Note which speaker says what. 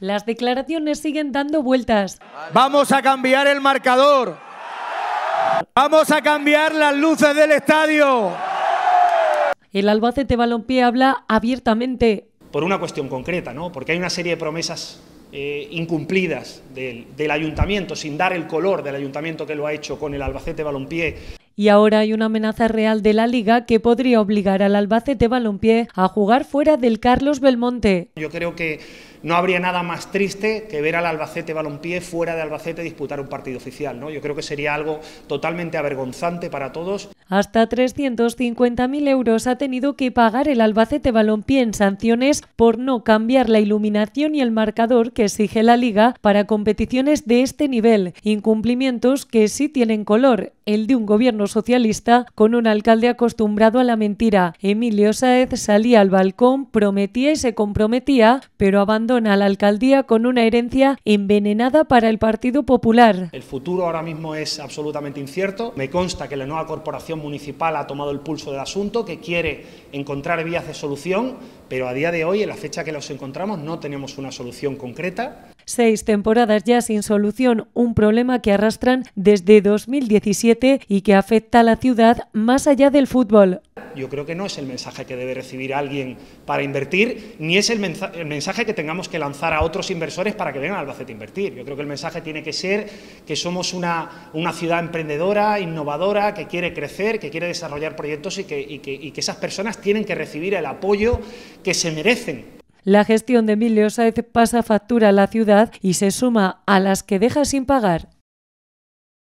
Speaker 1: Las declaraciones siguen dando vueltas.
Speaker 2: Vamos a cambiar el marcador. Vamos a cambiar las luces del estadio.
Speaker 1: El Albacete Balompié habla abiertamente.
Speaker 3: Por una cuestión concreta, ¿no? Porque hay una serie de promesas eh, incumplidas del, del, ayuntamiento, sin dar el color del ayuntamiento que lo ha hecho con el Albacete Balompié.
Speaker 1: Y ahora hay una amenaza real de la liga que podría obligar al Albacete Balompié a jugar fuera del Carlos Belmonte.
Speaker 3: Yo creo que no habría nada más triste que ver al Albacete Balompié fuera de Albacete disputar un partido oficial. ¿no? Yo creo que sería algo totalmente avergonzante para todos.
Speaker 1: Hasta 350.000 euros ha tenido que pagar el Albacete Balompié en sanciones por no cambiar la iluminación y el marcador que exige la liga para competiciones de este nivel. Incumplimientos que sí tienen color, el de un gobierno socialista con un alcalde acostumbrado a la mentira. Emilio Saez salía al balcón, prometía y se comprometía, pero abandona la alcaldía con una herencia envenenada para el Partido Popular.
Speaker 3: El futuro ahora mismo es absolutamente incierto. Me consta que la nueva corporación municipal ha tomado el pulso del asunto, que quiere encontrar vías de solución, pero a día de hoy, en la fecha que los encontramos, no tenemos una solución concreta.
Speaker 1: Seis temporadas ya sin solución, un problema que arrastran desde 2017 y que afecta a la ciudad más allá del fútbol.
Speaker 3: Yo creo que no es el mensaje que debe recibir alguien para invertir, ni es el, mensaje, que tengamos que lanzar a otros inversores para que vengan al Albacete a invertir. Yo creo que el mensaje tiene que ser que somos una, una ciudad emprendedora, innovadora, que quiere crecer, que quiere desarrollar proyectos y que, y que esas personas tienen que recibir el apoyo que se merecen
Speaker 1: la gestión de Emilio Saez pasa factura a la ciudad y se suma a las que deja sin pagar.